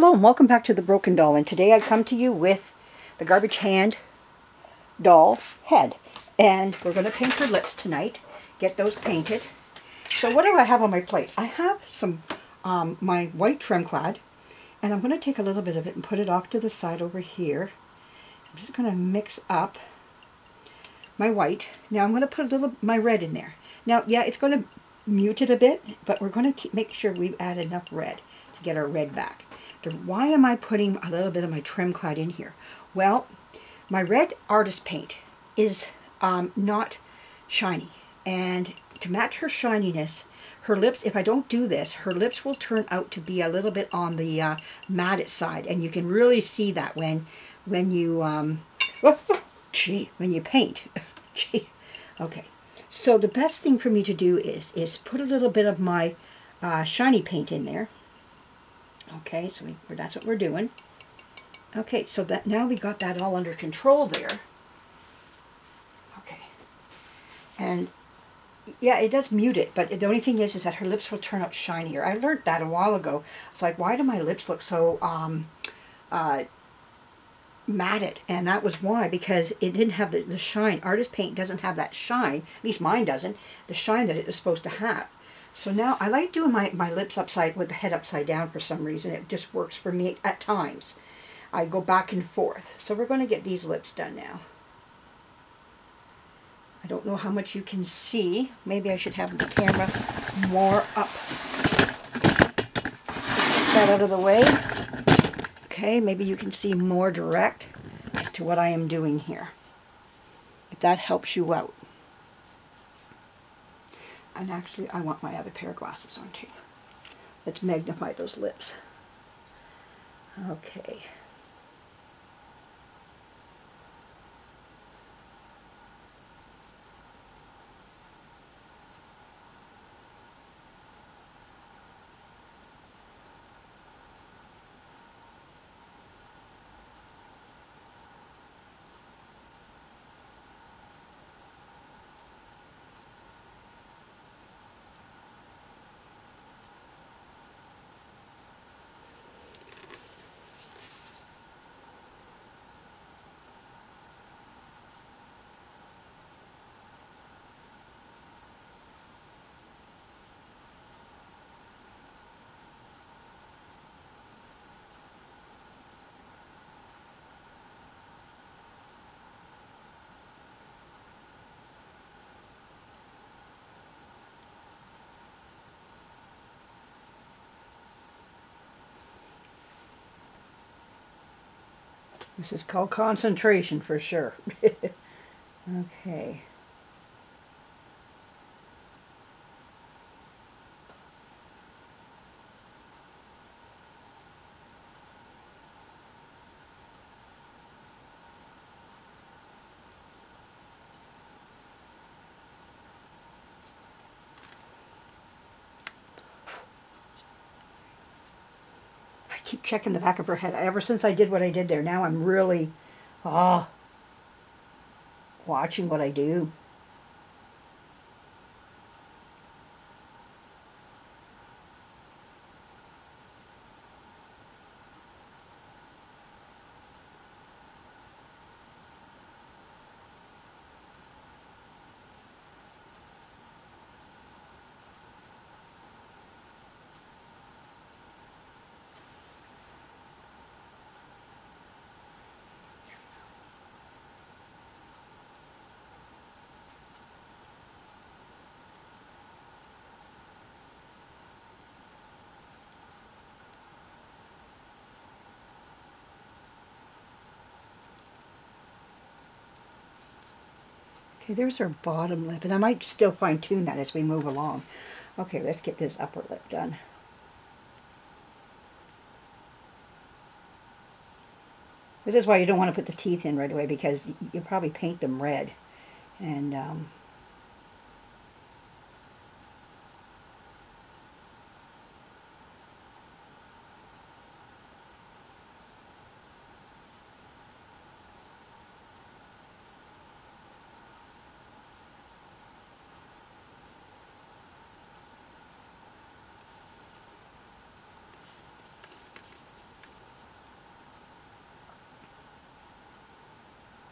Hello and welcome back to The Broken Doll and today I come to you with the Garbage Hand doll head and we're going to paint her lips tonight, get those painted. So what do I have on my plate? I have some um, my white Tremclad and I'm going to take a little bit of it and put it off to the side over here. I'm just going to mix up my white. Now I'm going to put a little my red in there. Now yeah it's going to mute it a bit but we're going to make sure we add enough red to get our red back. Why am I putting a little bit of my Tremclad in here? Well, my red artist paint is um, not shiny. And to match her shininess, her lips, if I don't do this, her lips will turn out to be a little bit on the uh, matted side. And you can really see that when, when you, um, oh, oh, gee, when you paint. gee. Okay. So the best thing for me to do is, is put a little bit of my uh, shiny paint in there. Okay, so we, that's what we're doing. Okay, so that now we got that all under control there. Okay. And yeah, it does mute it, but the only thing is, is that her lips will turn out shinier. I learned that a while ago. It's like, why do my lips look so um, uh, matted? And that was why, because it didn't have the, the shine. Artist paint doesn't have that shine, at least mine doesn't, the shine that it was supposed to have. So now I like doing my, my lips upside with the head upside down for some reason. It just works for me at times. I go back and forth. So we're going to get these lips done now. I don't know how much you can see. Maybe I should have the camera more up. Get that out of the way. Okay, maybe you can see more direct to what I am doing here. If that helps you out. And actually, I want my other pair of glasses on too. Let's magnify those lips. Okay. This is called concentration for sure. okay. Keep checking the back of her head. Ever since I did what I did there, now I'm really, ah, oh, watching what I do. Okay, there's her bottom lip, and I might still fine-tune that as we move along. Okay, let's get this upper lip done. This is why you don't want to put the teeth in right away, because you probably paint them red. And um,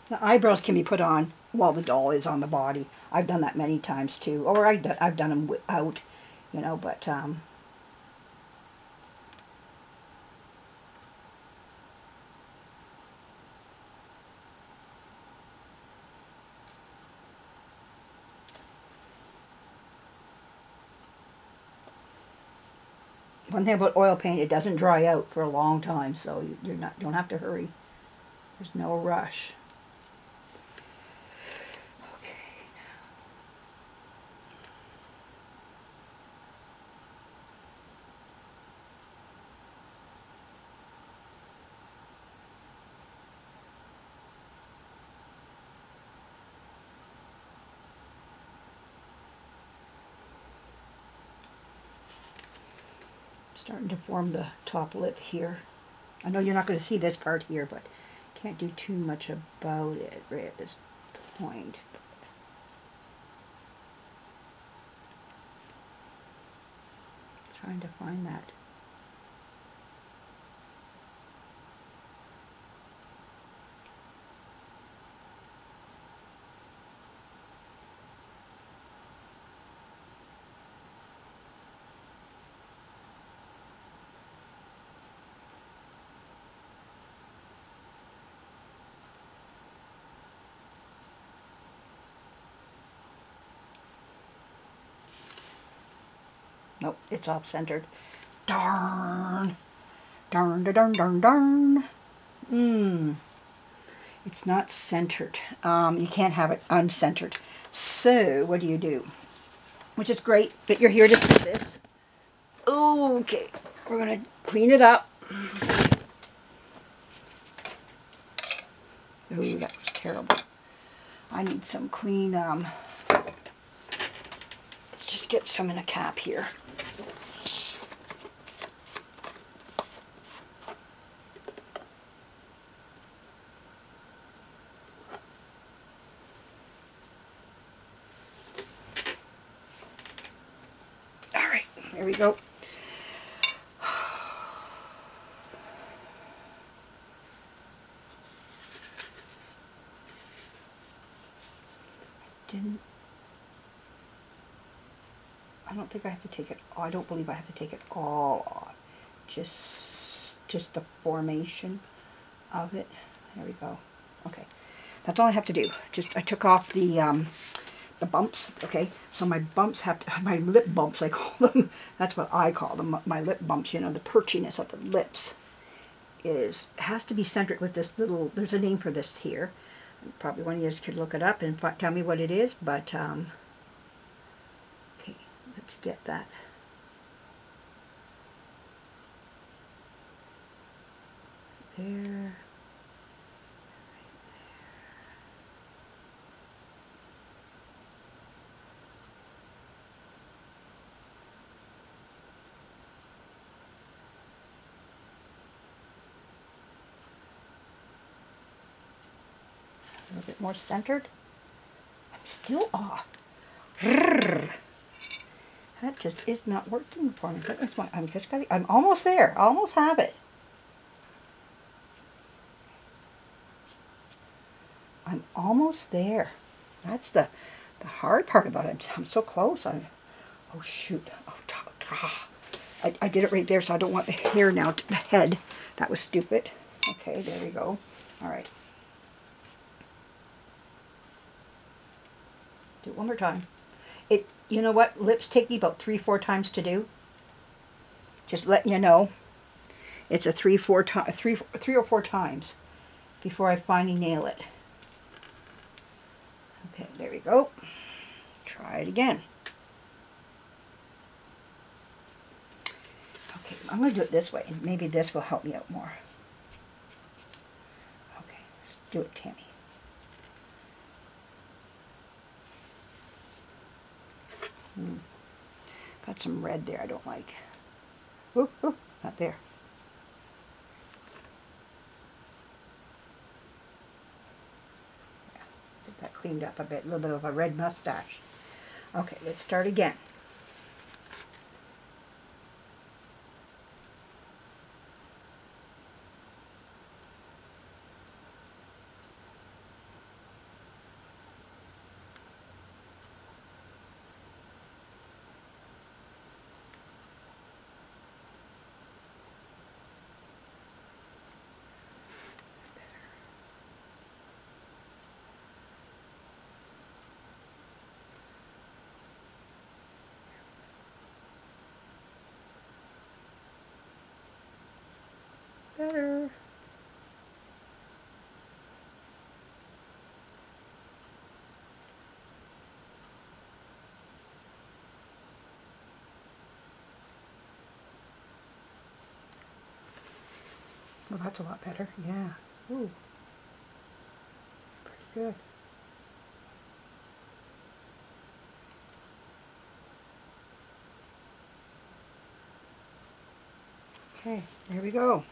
The eyebrows can be put on while the doll is on the body. I've done that many times too, or I I've done them without, you know. But um, one thing about oil paint, it doesn't dry out for a long time, so you, you're not don't have to hurry. There's no rush. Starting to form the top lip here. I know you're not going to see this part here, but can't do too much about it right at this point. Trying to find that. Nope, it's off centered. Darn. Darn, darn, darn, darn. Mmm. It's not centered. Um, you can't have it uncentered. So, what do you do? Which is great that you're here to see this. Okay, we're going to clean it up. Oh, that was terrible. I need some clean, um, let's just get some in a cap here. There we go. I didn't. I don't think I have to take it. Oh, I don't believe I have to take it all off. Just, just the formation of it. There we go. Okay, that's all I have to do. Just I took off the um, the bumps, okay? So my bumps have to, my lip bumps, I call them, that's what I call them, my lip bumps, you know, the perchiness of the lips is, has to be centered with this little, there's a name for this here. Probably one of you guys could look it up and tell me what it is, but, um, okay, let's get that. There. A little bit more centered. I'm still off. That just is not working for me. Goodness, I'm just got. I'm almost there. I almost have it. I'm almost there. That's the the hard part about it. I'm so close. I'm. Oh shoot. Oh, ta, ta. I, I did it right there, so I don't want the hair now to the head. That was stupid. Okay, there we go. All right. Do it one more time. It, you know what? Lips take me about three, four times to do. Just letting you know. It's a three, four time, three, three or four times before I finally nail it. Okay, there we go. Try it again. Okay, I'm going to do it this way, maybe this will help me out more. Okay, let's do it, Tammy. Hmm. Got some red there I don't like. Ooh, ooh, not there. Yeah, get that cleaned up a bit. A little bit of a red mustache. Okay, let's start again. Well, that's a lot better. Yeah. Ooh. Pretty good. Okay, there we go.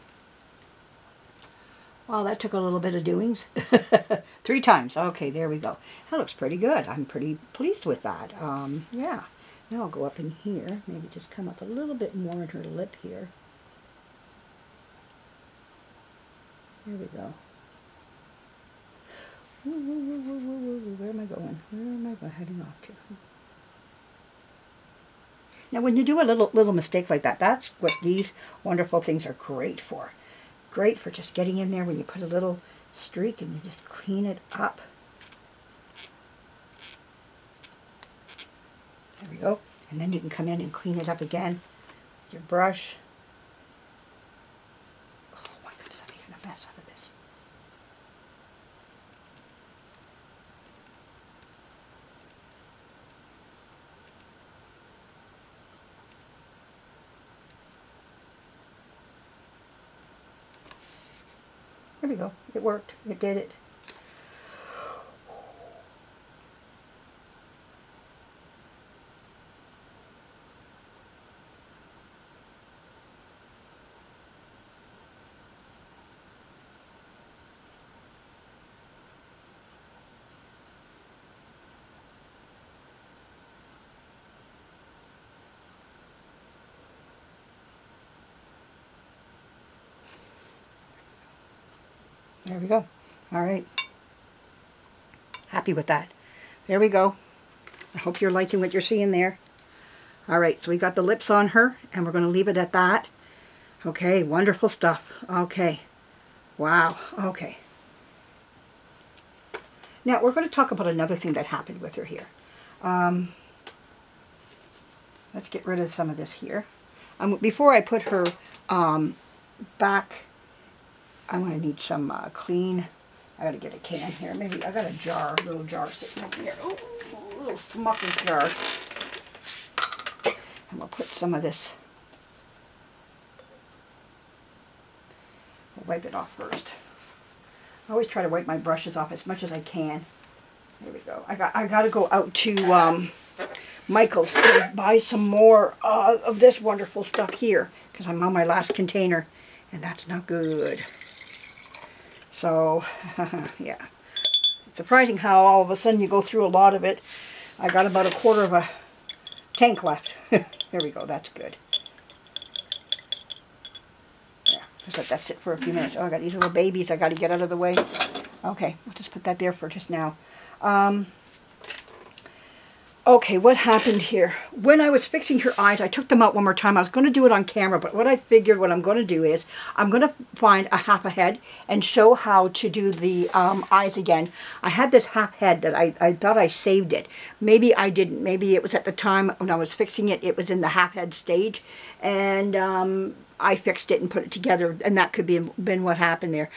Well, that took a little bit of doings. Three times. Okay, there we go. That looks pretty good. I'm pretty pleased with that. Um, yeah. Now I'll go up in here. Maybe just come up a little bit more in her lip here. There we go. Where am I going? Where am I heading off to? Now, when you do a little little mistake like that, that's what these wonderful things are great for. Great for just getting in there when you put a little streak and you just clean it up. There we go. And then you can come in and clean it up again with your brush. Oh my goodness, I'm making a out of this. There we go. It worked. It did it. There we go. All right. Happy with that. There we go. I hope you're liking what you're seeing there. All right, so we got the lips on her, and we're going to leave it at that. Okay, wonderful stuff. Okay. Wow. Okay. Now, we're going to talk about another thing that happened with her here. Um, let's get rid of some of this here. Um, before I put her um, back I'm going to need some uh, clean, I got to get a can here. Maybe I got a jar, a little jar sitting over here. Ooh, a little smucker jar. And we'll put some of this, we'll wipe it off first. I always try to wipe my brushes off as much as I can. There we go. I got I got to go out to um, Michael's to buy some more uh, of this wonderful stuff here because I'm on my last container and that's not good. So, yeah. It's surprising how all of a sudden you go through a lot of it. I got about a quarter of a tank left. there we go, that's good. Yeah, just let that sit for a few minutes. Oh, I got these little babies I got to get out of the way. Okay, we'll just put that there for just now. Um, Okay, what happened here? When I was fixing her eyes, I took them out one more time. I was going to do it on camera, but what I figured what I'm going to do is I'm going to find a half a head and show how to do the um, eyes again. I had this half head that I, I thought I saved it. Maybe I didn't. Maybe it was at the time when I was fixing it, it was in the half head stage. And um, I fixed it and put it together, and that could be been what happened there.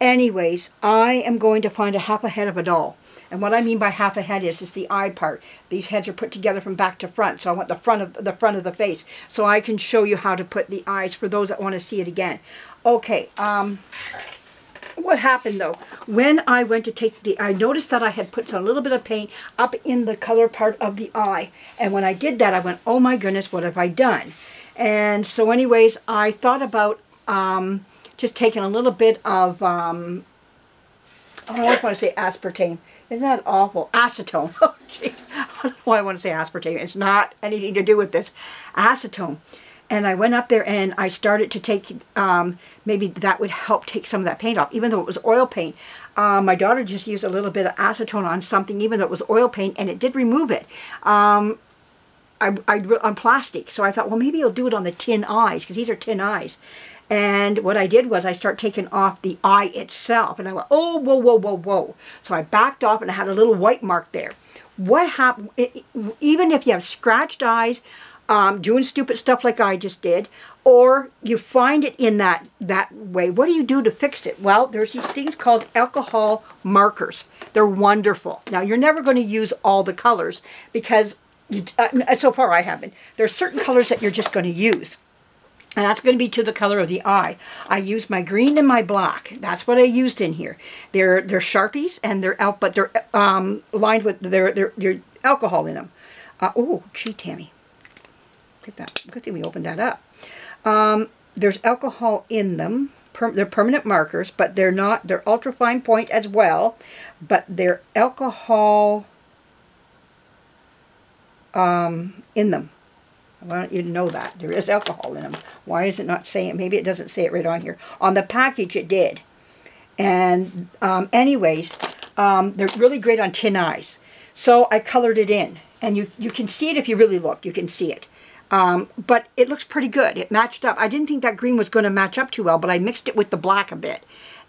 Anyways, I am going to find a half a head of a doll. And what I mean by half a head is is the eye part. These heads are put together from back to front, so I want the front of the front of the face, so I can show you how to put the eyes for those that want to see it again. Okay. Um, what happened though when I went to take the I noticed that I had put some little bit of paint up in the color part of the eye and when I did that I went oh my goodness what have I done and so anyways I thought about um, just taking a little bit of um, I don't want to say aspartame isn't that awful? Acetone. Oh, gee. I don't know why I want to say aspartame. It's not anything to do with this. Acetone. And I went up there and I started to take, um, maybe that would help take some of that paint off, even though it was oil paint. Um, my daughter just used a little bit of acetone on something, even though it was oil paint, and it did remove it. Um, I, I, on plastic. So I thought, well, maybe I'll do it on the tin eyes, because these are tin eyes. And what I did was I start taking off the eye itself. And I went, oh, whoa, whoa, whoa, whoa. So I backed off and I had a little white mark there. What happened, even if you have scratched eyes, um, doing stupid stuff like I just did, or you find it in that, that way, what do you do to fix it? Well, there's these things called alcohol markers. They're wonderful. Now, you're never going to use all the colors because, you, uh, so far I haven't. There are certain colors that you're just going to use. And that's going to be to the color of the eye. I used my green and my black. That's what I used in here. They're they're Sharpies and they're out, but they're um, lined with their their their alcohol in them. Uh, oh, gee, Tammy. Look at that. Good thing we opened that up. Um, there's alcohol in them. Per they're permanent markers, but they're not. They're ultra fine point as well, but they're alcohol um, in them. I want you to know that. There is alcohol in them. Why is it not saying? Maybe it doesn't say it right on here. On the package it did. And um, anyways, um, they're really great on tin eyes. So I colored it in. And you, you can see it if you really look. You can see it. Um, but it looks pretty good. It matched up. I didn't think that green was going to match up too well, but I mixed it with the black a bit.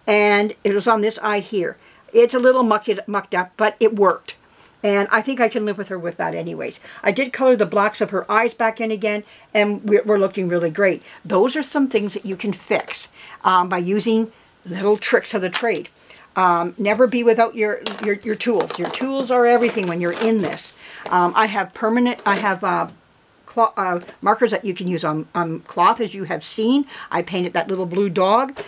And it was on this eye here. It's a little mucked, mucked up, but it worked. And I think I can live with her with that anyways. I did color the blacks of her eyes back in again, and we're, we're looking really great. Those are some things that you can fix um, by using little tricks of the trade. Um, never be without your, your, your tools. Your tools are everything when you're in this. Um, I have permanent, I have uh, uh, markers that you can use on, on cloth as you have seen. I painted that little blue dog.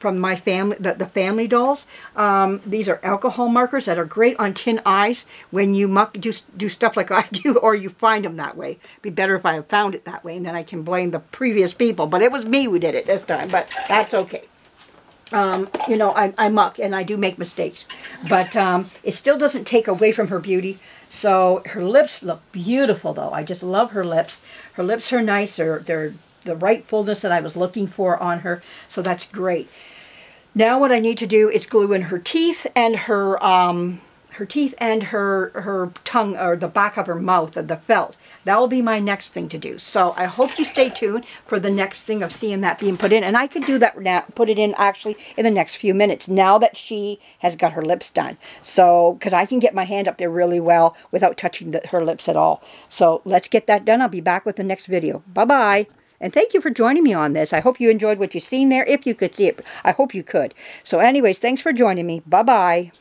From my family, the, the family dolls. Um, these are alcohol markers that are great on tin eyes when you muck, do, do stuff like I do or you find them that way. It'd be better if I found it that way and then I can blame the previous people. But it was me who did it this time, but that's okay. Um, you know, I, I muck and I do make mistakes. But um, it still doesn't take away from her beauty. So her lips look beautiful, though. I just love her lips. Her lips are nice. They're, they're the right fullness that I was looking for on her. So that's great. Now what I need to do is glue in her teeth and her um, her teeth and her her tongue or the back of her mouth of the felt. That will be my next thing to do. So I hope you stay tuned for the next thing of seeing that being put in. And I could do that now, put it in actually in the next few minutes now that she has got her lips done. So, because I can get my hand up there really well without touching the, her lips at all. So let's get that done. I'll be back with the next video. Bye-bye. And thank you for joining me on this. I hope you enjoyed what you've seen there. If you could see it, I hope you could. So anyways, thanks for joining me. Bye-bye.